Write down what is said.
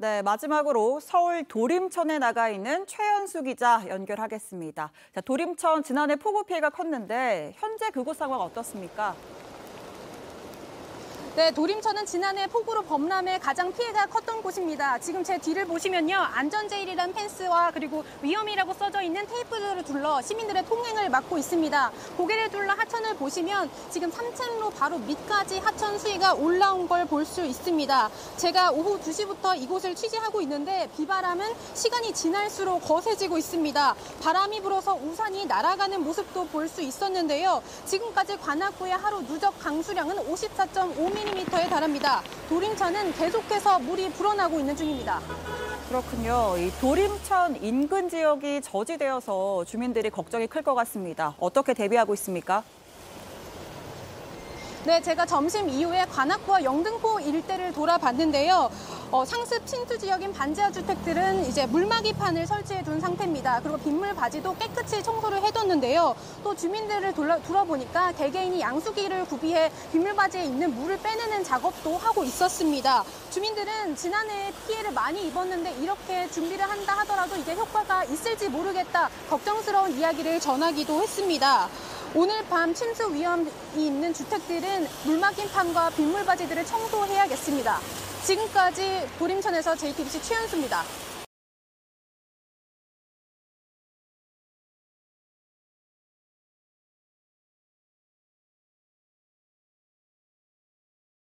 네, 마지막으로 서울 도림천에 나가 있는 최연수 기자 연결하겠습니다. 자, 도림천 지난해 폭우 피해가 컸는데 현재 그곳 상황 어떻습니까? 네, 도림천은 지난해 폭우로 범람해 가장 피해가 컸던 곳입니다. 지금 제 뒤를 보시면요. 안전제일이란 펜스와 그리고 위험이라고 써져 있는 테이프들을 둘러 시민들의 통행을 막고 있습니다. 고개를 둘러 하천을 보시면 지금 3층로 바로 밑까지 하천 수위가 올라온 걸 볼 수 있습니다. 제가 오후 2시부터 이곳을 취재하고 있는데 비바람은 시간이 지날수록 거세지고 있습니다. 바람이 불어서 우산이 날아가는 모습도 볼 수 있었는데요. 지금까지 관악구의 하루 누적 강수량은 54.5mm 에 달합니다. 도림천은 계속해서 물이 불어나고 있는 중입니다. 그렇군요. 이 도림천 인근 지역이 저지되어서 주민들이 걱정이 클 것 같습니다. 어떻게 대비하고 있습니까? 네, 제가 점심 이후에 관악구와 영등포 일대를 돌아봤는데요. 어, 상습 침투 지역인 반지하 주택들은 이제 물막이판을 설치해 둔 상태입니다. 그리고 빗물 바지도 깨끗이 청소를 해뒀는데요. 또 주민들을 돌아, 둘러보니까 개개인이 양수기를 구비해 빗물 바지에 있는 물을 빼내는 작업도 하고 있었습니다. 주민들은 지난해 피해를 많이 입었는데 이렇게 준비를 한다 하더라도 이게 효과가 있을지 모르겠다 걱정스러운 이야기를 전하기도 했습니다. 오늘 밤 침수 위험이 있는 주택들은 물막인 판과 빗물 바지들을 청소해야겠습니다. 지금까지 도림천에서 JTBC 최현수입니다.